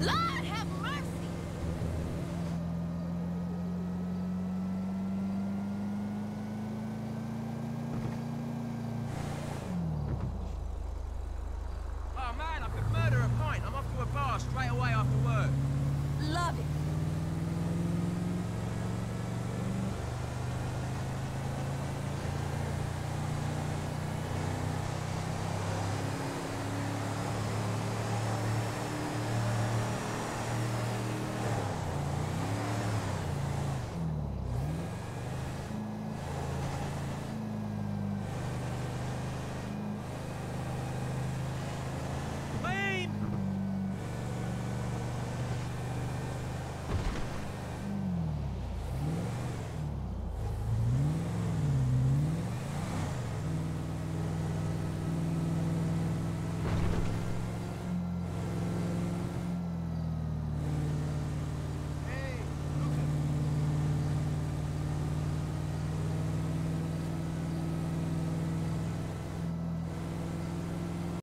Lie!